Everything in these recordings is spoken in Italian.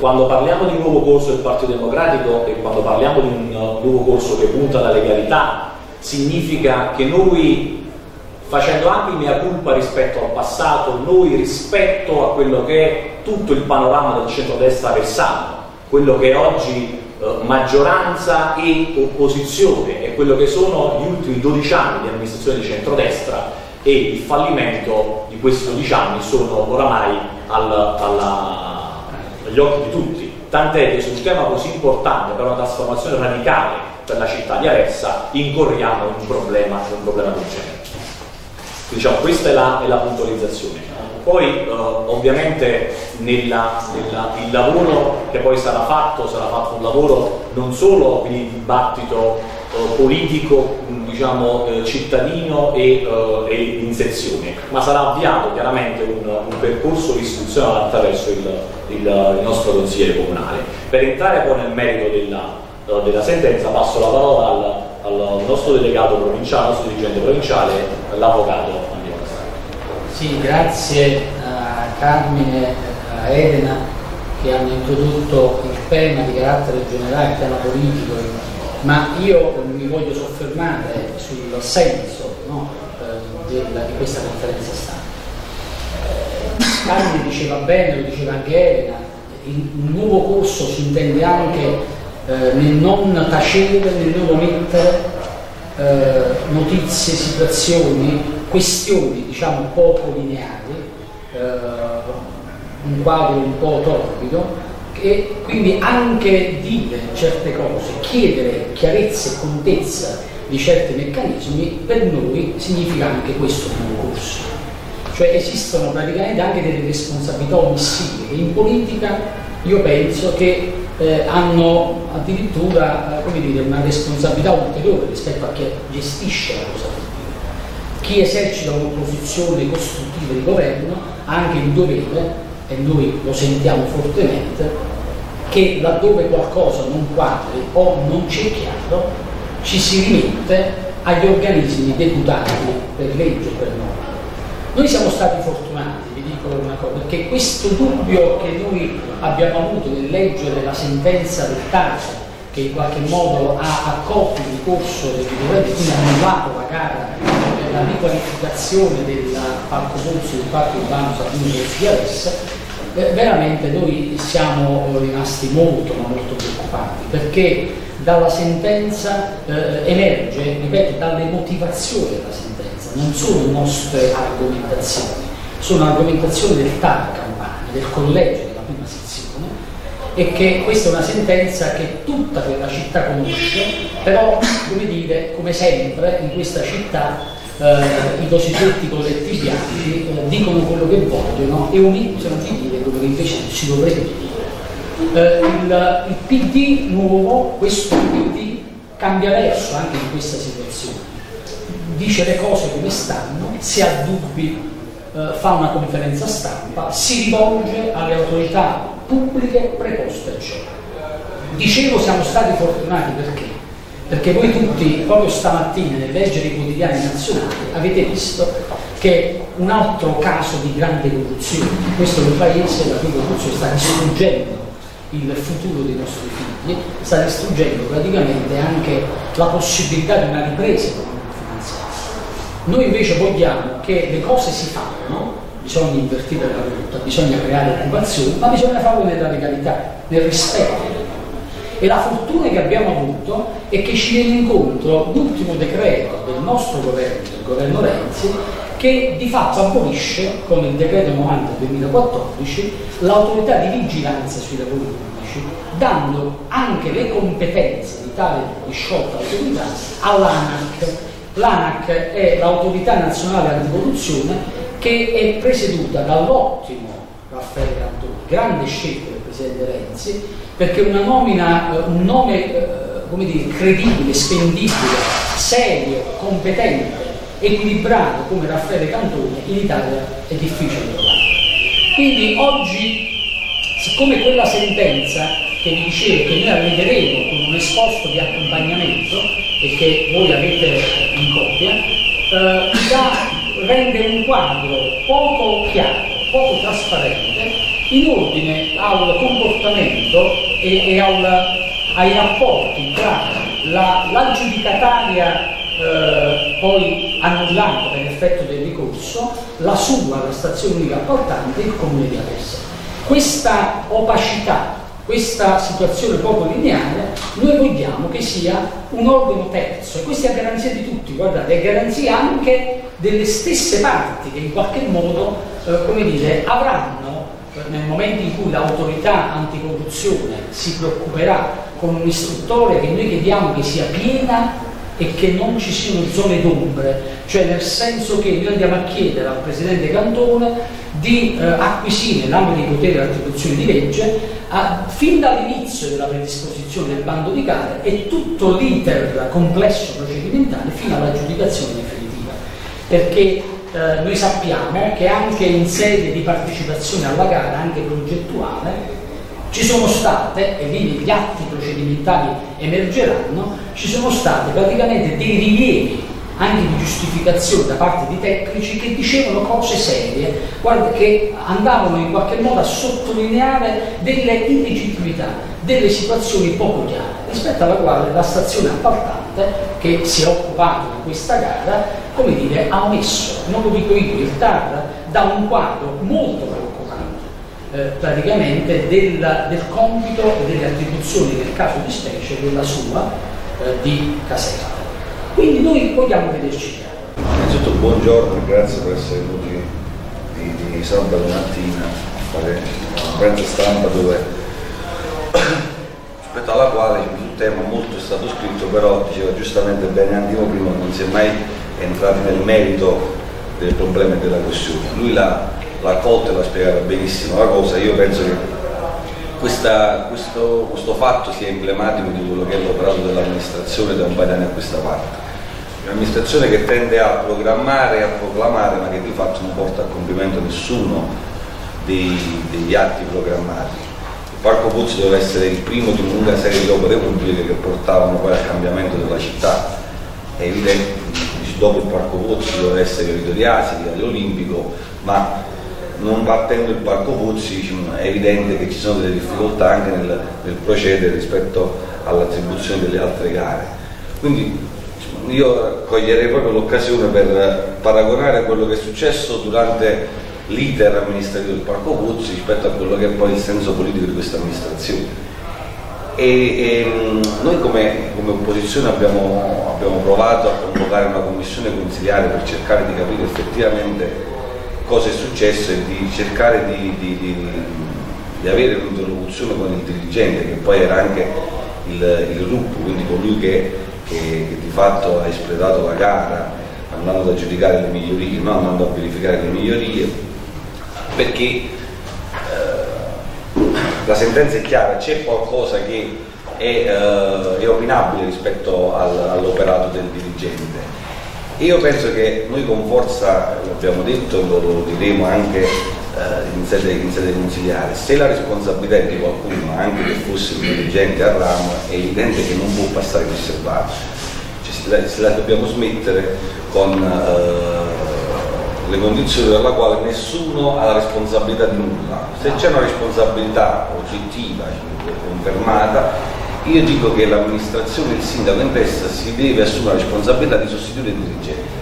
quando parliamo di nuovo corso del Partito Democratico e quando parliamo di un nuovo corso che punta alla legalità, significa che noi, facendo anche mea culpa rispetto al passato, noi rispetto a quello che è tutto il panorama del centrodestra versano, quello che è oggi eh, maggioranza e opposizione e quello che sono gli ultimi 12 anni di amministrazione di centrodestra e il fallimento di questi 12 anni sono oramai al, alla, agli occhi di tutti. Tant'è che su un tema così importante per una trasformazione radicale per la città di Arezza incorriamo in un problema, in un problema del genere. Diciamo, questa è la, è la puntualizzazione. Poi eh, ovviamente nella, nella, il lavoro che poi sarà fatto sarà fatto un lavoro non solo di dibattito eh, politico, diciamo, eh, cittadino e, eh, e in sezione, ma sarà avviato chiaramente un, un percorso di istruzione attraverso il, il, il, nostro consigliere comunale. Per entrare poi nel merito della, eh, della sentenza passo la parola al, al nostro delegato provinciale, al nostro dirigente provinciale, l'avvocato Antonio Sì, grazie a Carmine e a Elena che hanno introdotto il tema di carattere generale, il tema politico ma io mi voglio soffermare sul senso no, eh, della, di questa conferenza stampa. Eh, Carmine diceva bene, lo diceva anche Elena, un nuovo corso si intende anche eh, nel non tacere, nel non omettere eh, notizie, situazioni, questioni diciamo poco lineari, eh, un quadro un po' torbido e quindi anche dire certe cose, chiedere chiarezza e contezza di certi meccanismi, per noi significa anche questo nuovo corso. Cioè esistono praticamente anche delle responsabilità omissive che in politica io penso che eh, hanno addirittura eh, dire, una responsabilità ulteriore rispetto a chi gestisce la cosa pubblica. Chi esercita un'opposizione costruttiva di governo ha anche il dovere e noi lo sentiamo fortemente, che laddove qualcosa non quadri o non c'è chiaro, ci si rimette agli organismi deputati per legge per norma. Noi siamo stati fortunati, vi dico una cosa, perché questo dubbio che noi abbiamo avuto nel leggere la sentenza del TASE, che in qualche modo ha accolto il ricorso del governo, quindi ha annullato la gara per la riqualificazione del parco Pozzo del parco urbano Sabino di Alessa, veramente noi siamo rimasti molto ma molto preoccupati perché dalla sentenza eh, emerge, ripeto, dalle motivazioni della sentenza, non sono nostre argomentazioni, sono argomentazioni del TAR Campania, del collegio della prima sezione e che questa è una sentenza che tutta quella città conosce, però come dire, come sempre in questa città eh, i cosiddetti colletti bianchi eh, dicono quello che vogliono e omettono di dire quello che invece si dovrebbe dire. Eh, il, il PD nuovo, questo PD, cambia verso anche in questa situazione. Dice le cose come stanno, se ha dubbi eh, fa una conferenza stampa, si rivolge alle autorità pubbliche preposte a ciò. Dicevo siamo stati fortunati perché perché voi tutti, proprio stamattina nel leggere i quotidiani nazionali, avete visto che un altro caso di grande corruzione, questo è un paese la cui corruzione sta distruggendo il futuro dei nostri figli, sta distruggendo praticamente anche la possibilità di una ripresa economica finanziaria. Noi invece vogliamo che le cose si fanno, bisogna invertire la rotta, bisogna creare occupazione, ma bisogna farlo nella legalità, nel rispetto e la fortuna che abbiamo avuto è che ci viene incontro l'ultimo decreto del nostro governo, del governo Renzi, che di fatto abolisce con il decreto 90 2014 l'autorità di vigilanza sui lavori pubblici, dando anche le competenze di tale disciolta autorità all'ANAC. L'ANAC è l'autorità nazionale anticorruzione che è presieduta dall'ottimo Raffaele Cantoni, grande scelta del Presidente Renzi, perché una nomina, eh, un nome eh, come dire, credibile, spendibile, serio, competente, equilibrato come Raffaele Cantone in Italia è difficile trovare. Quindi oggi, siccome quella sentenza che vi dicevo che noi arriveremo con un esposto di accompagnamento e che voi avete in copia, eh, rende un quadro poco chiaro, poco trasparente in ordine al comportamento e, e al, ai rapporti tra la, l'aggiudicataria eh, poi annullata per effetto del ricorso, la sua, la stazione unica appaltante e il comune di Alessa. Questa opacità, questa situazione poco lineare, noi vogliamo che sia un organo terzo e questa è garanzia di tutti, guardate, è garanzia anche delle stesse parti che in qualche modo, eh, come dire, avranno nel momento in cui l'autorità anticorruzione si preoccuperà con un'istruttoria che noi chiediamo che sia piena e che non ci siano zone d'ombre, cioè nel senso che noi andiamo a chiedere al Presidente Cantone di eh, acquisire nell'ambito dei poteri e attribuzioni di legge a, fin dall'inizio della predisposizione del bando di gara e tutto l'iter complesso procedimentale fino all'aggiudicazione definitiva. Perché eh, noi sappiamo che anche in sede di partecipazione alla gara, anche progettuale, ci sono state, e lì negli atti procedimentali emergeranno, ci sono state praticamente dei rilievi anche di giustificazione da parte di tecnici che dicevano cose serie, che andavano in qualche modo a sottolineare delle illegittimità, delle situazioni poco chiare, rispetto alla quale la stazione appaltante che si è occupata di questa gara, come dire, ha omesso, non lo dico io, il TAR da un quadro molto eh, praticamente del, del, compito e delle attribuzioni nel caso di specie della sua eh, di Casella. Quindi noi vogliamo vederci chiaro. Innanzitutto buongiorno grazie per essere venuti di, di sabato mattina a fare una conferenza stampa dove rispetto alla quale sul tema molto è stato scritto, però diceva giustamente bene Andino prima non si è mai entrati nel merito del problema e della questione. Lui l'ha colta e l'ha spiegata benissimo la cosa, io penso che questa, questo, questo, fatto sia emblematico di quello che è l'operato dell'amministrazione da un paio di anni a questa parte. Un'amministrazione che tende a programmare e a proclamare ma che di fatto non porta a compimento nessuno dei, degli atti programmati. Il Parco Pozzi doveva essere il primo di una lunga serie di opere pubbliche che portavano poi al cambiamento della città. È evidente, dopo il Parco Pozzi doveva essere Rito Asica, Olimpico, ma non battendo il Parco Puzzi è evidente che ci sono delle difficoltà anche nel, nel procedere rispetto all'attribuzione delle altre gare. Quindi io coglierei proprio l'occasione per paragonare quello che è successo durante l'iter amministrativo del Parco Puzzi rispetto a quello che è poi il senso politico di questa amministrazione. E, e noi come, come opposizione abbiamo, abbiamo provato a convocare una commissione consigliare per cercare di capire effettivamente cosa è successo e di cercare di, di, di, di avere un'interlocuzione con il dirigente che poi era anche il, il gruppo, quindi colui che, che, che, di fatto ha espletato la gara andando a giudicare le migliorie, non andando a verificare le migliorie, perché eh, la sentenza è chiara, c'è qualcosa che è, eh, è opinabile rispetto al, all'operato del dirigente io penso che noi con forza, l'abbiamo detto, lo diremo anche eh, in, sede, in, sede, consigliare, se la responsabilità è di qualcuno, anche che fosse un dirigente a ramo, è evidente che non può passare inosservato. Cioè, se, la, se la dobbiamo smettere con eh, le condizioni per la quale nessuno ha la responsabilità di nulla. Se c'è una responsabilità oggettiva, confermata, io dico che l'amministrazione, il sindaco in testa si deve assumere la responsabilità di sostituire il dirigente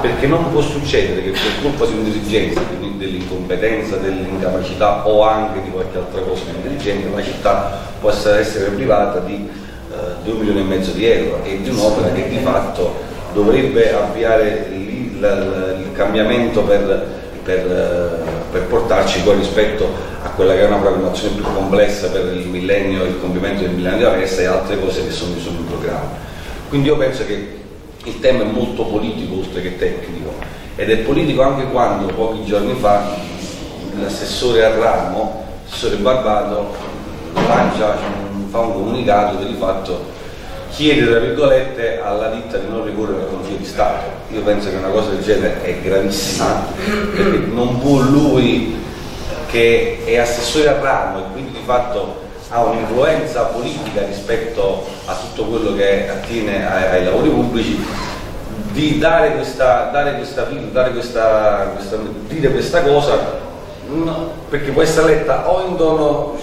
perché non può succedere che per colpa di un dirigente, dell'incompetenza, dell'incapacità o anche di qualche altra cosa di un dirigente, la città possa essere privata di eh, 2 milioni e mezzo di euro e di un'opera che di fatto dovrebbe avviare il, il, il cambiamento per, per, eh, per portarci poi rispetto a quella che è una programmazione più complessa per il millennio, il compimento del millennio di Aversa e altre cose che sono, sono in programma. Quindi io penso che il tema è molto politico oltre che tecnico ed è politico anche quando pochi giorni fa l'assessore al ramo, l'assessore Barbato, lancia, fa un comunicato che di fatto chiede tra virgolette alla ditta di non ricorrere al Consiglio di Stato. Io penso che una cosa del genere è gravissima perché non può lui che è assessore al ramo e quindi di fatto ha un'influenza politica rispetto a tutto quello che attiene ai, ai lavori pubblici di dare questa, dare questa, dare questa, questa, dire questa cosa No, perché può essere letta o in tono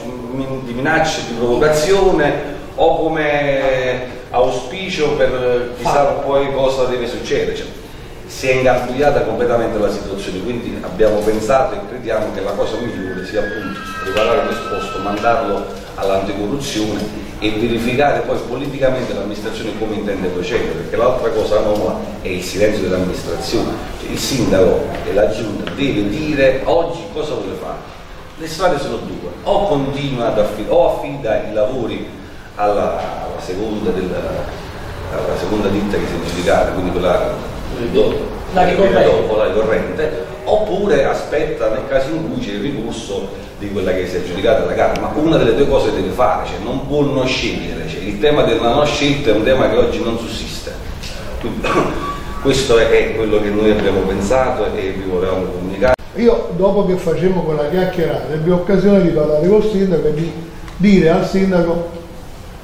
di minaccia, di provocazione o come auspicio per chissà poi cosa deve succedere. Cioè, si è ingarbugliata completamente la situazione, quindi abbiamo pensato e crediamo che la cosa migliore sia appunto preparare un esposto, mandarlo all'anticorruzione e verificare poi politicamente l'amministrazione come intende procedere, perché l'altra cosa anomala è il silenzio dell'amministrazione. Cioè, il sindaco e la giunta deve dire oggi cosa vuole fare. Le strade sono due, o continua ad affidare, o affida i lavori alla, alla, seconda, della, alla seconda ditta che si è giudicata, quindi quella la ricorrente. dopo la ricorrente, oppure aspetta nel caso in cui c'è il ricorso di quella che si è aggiudicata la gara, ma una delle due cose deve fare, cioè non può non scegliere, cioè, il tema della non scelta è un tema che oggi non sussiste. Questo è quello che noi abbiamo pensato e vi volevamo comunicare. Io dopo che facciamo quella chiacchierata ebbi occasione di parlare col sindaco e di dire al sindaco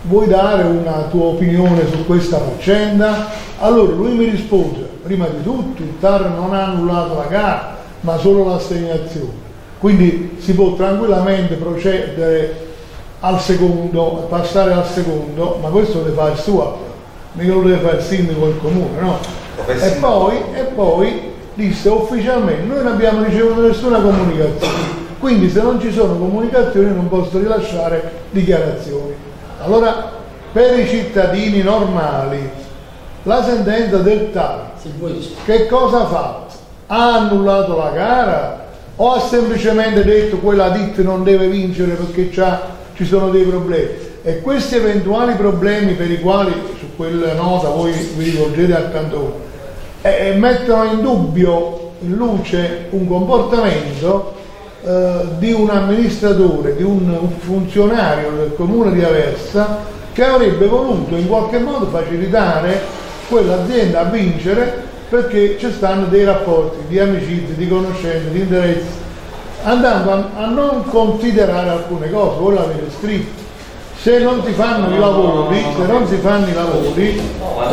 vuoi dare una tua opinione su questa faccenda? Allora lui mi rispose, prima di tutto il TAR non ha annullato la gara, ma solo l'assegnazione. Quindi si può tranquillamente procedere al secondo, passare al secondo, ma questo deve fare il suo, mica lo deve fare il sindaco del comune, no? E poi, e poi disse ufficialmente noi non abbiamo ricevuto nessuna comunicazione, quindi se non ci sono comunicazioni non posso rilasciare dichiarazioni. Allora per i cittadini normali la sentenza del TAR che cosa ha fatto? Ha annullato la gara o ha semplicemente detto quella ditta non deve vincere perché ci sono dei problemi? E questi eventuali problemi per i quali su quella nota voi vi rivolgete al cantone eh, mettono in dubbio, in luce, un comportamento eh, di un amministratore, di un, un funzionario del comune di Aversa che avrebbe voluto in qualche modo facilitare quell'azienda a vincere perché ci stanno dei rapporti di amicizia, di conoscenza, di interesse, andando a, a non considerare alcune cose, voi l'avete scritto. Se non si fanno i lavori, se non si fanno i lavori,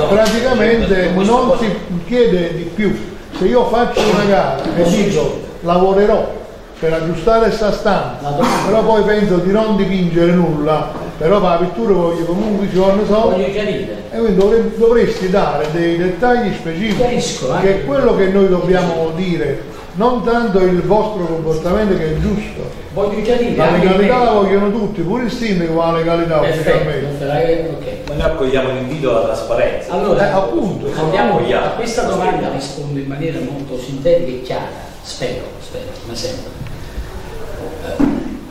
praticamente non si chiede di più. Se io faccio una gara e dico lavorerò per aggiustare questa stanza, però poi penso di non dipingere nulla, però per la pittura voglio comunque ci vorranno soldi e quindi dovresti dare dei dettagli specifici che è quello che noi dobbiamo dire non tanto il vostro comportamento che è giusto. Voglio chiarire la legalità la vogliono tutti pure il sindaco la legalità ufficialmente okay. ma noi accogliamo l'invito alla trasparenza. Allora eh, appunto. andiamo, a questa domanda rispondo in maniera molto sintetica e chiara spero, spero, ma sempre. eh,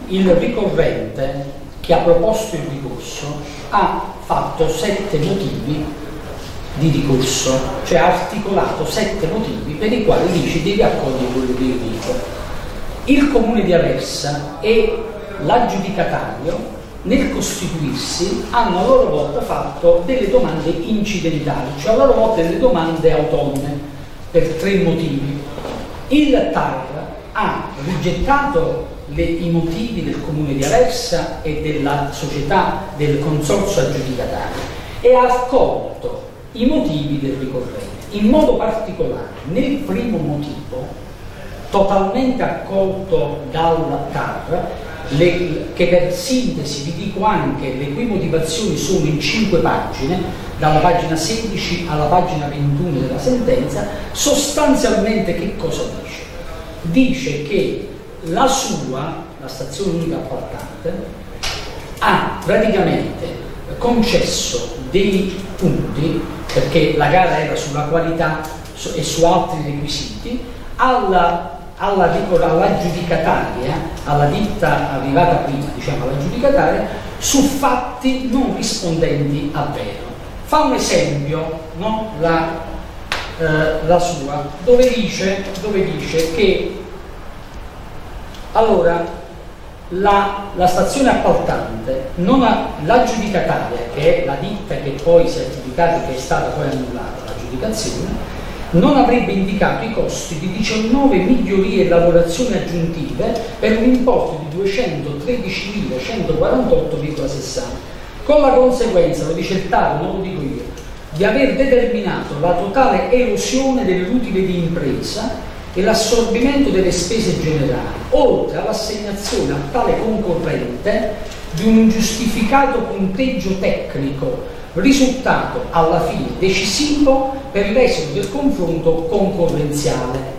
il ricorrente che ha proposto il ricorso ha fatto sette motivi di ricorso, cioè ha articolato sette motivi per i quali dice devi accogliere quello che io dico. Il comune di Aversa e l'aggiudicatario nel costituirsi hanno a loro volta fatto delle domande incidentali, cioè a loro volta delle domande autonome per tre motivi. Il TAR ha rigettato le, i motivi del comune di Aversa e della società del consorzio aggiudicatario e ha accolto i motivi del ricorrente. In modo particolare, nel primo motivo, totalmente accolto dal TAR, le, che per sintesi vi dico anche le cui motivazioni sono in cinque pagine, dalla pagina 16 alla pagina 21 della sentenza, sostanzialmente che cosa dice? Dice che la sua, la stazione unica appaltante, ha praticamente concesso dei punti, perché la gara era sulla qualità e su altri requisiti, alla, alla, all'aggiudicataria, alla ditta arrivata prima, diciamo all'aggiudicataria, su fatti non rispondenti a vero. Fa un esempio, no? la, eh, la, sua, dove dice, dove dice che allora, la, la stazione appaltante, l'aggiudicataria, che è la ditta che poi si è aggiudicata, che è stata poi annullata l'aggiudicazione, non avrebbe indicato i costi di 19 migliorie e lavorazioni aggiuntive per un importo di 213.148,60, con la conseguenza, lo dice il TAR, non lo dico io, di aver determinato la totale erosione dell'utile di impresa e l'assorbimento delle spese generali, oltre all'assegnazione a tale concorrente di un giustificato punteggio tecnico risultato alla fine decisivo per l'esito del confronto concorrenziale